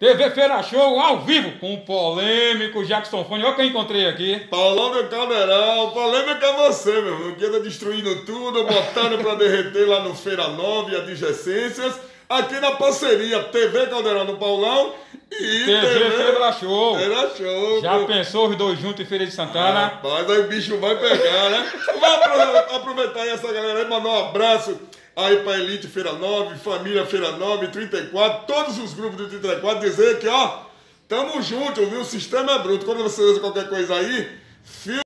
TV Feira Show ao vivo com o polêmico Jackson Fone. Olha quem encontrei aqui. Paulão meu Caldeirão, polêmica é você, meu irmão, que anda destruindo tudo, botando pra derreter lá no Feira 9 e adjacências. Aqui na parceria TV Caldeirão do Paulão e TV, Show. Show. Já pensou os dois juntos em Feira de Santana? Rapaz, aí o bicho vai pegar, né? Vamos aproveitar aí essa galera aí, mandar um abraço aí pra Elite Feira 9, Família Feira 9, 34, todos os grupos do 34, dizer que, ó, tamo junto, viu? O sistema é bruto. Quando você usa qualquer coisa aí, fio